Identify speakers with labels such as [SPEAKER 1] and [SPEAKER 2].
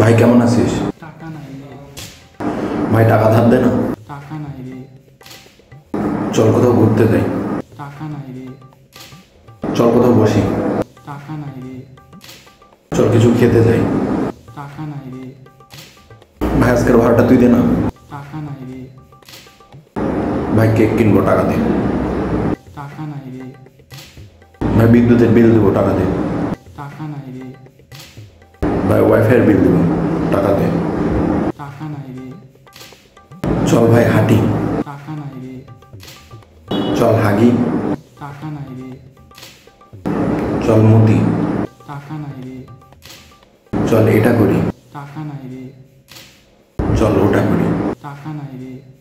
[SPEAKER 1] ভাই কেমন আছিস?
[SPEAKER 2] টাকা নাই
[SPEAKER 1] ভাই টাকা ধার দে না।
[SPEAKER 2] টাকা নাই রে।
[SPEAKER 1] চল কোথাও ঘুরতে যাই।
[SPEAKER 2] টাকা নাই রে।
[SPEAKER 1] চল কোথাও বসি।
[SPEAKER 2] টাকা নাই রে।
[SPEAKER 1] চল কিছু খেতে যাই।
[SPEAKER 2] টাকা নাই রে।
[SPEAKER 1] ভাই আজকের ভাড়াটা তুই দে না।
[SPEAKER 2] টাকা নাই রে।
[SPEAKER 1] ভাই কেক কিনবো টাকা দে।
[SPEAKER 2] টাকা নাই রে।
[SPEAKER 1] ভাই বিদ্যুতের বিল দেবো টাকা দে।
[SPEAKER 2] টাকা নাই রে।
[SPEAKER 1] ভাই ওয়াইফাইয়ের বিল দেবো টাকা দে।
[SPEAKER 2] টাকা নাই রে।
[SPEAKER 1] চল ভাই হাঁটি।
[SPEAKER 2] টাকা নাই রে।
[SPEAKER 1] চল হাগি।
[SPEAKER 2] টাকা নাই রে।
[SPEAKER 1] চল মুতি।
[SPEAKER 2] টাকা নাই রে।
[SPEAKER 1] চল এটা করি।
[SPEAKER 2] টাকা নাই রে।
[SPEAKER 1] চল ওটা করি।
[SPEAKER 2] টাকা নাই রে।